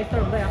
哎，这怎么戴呀、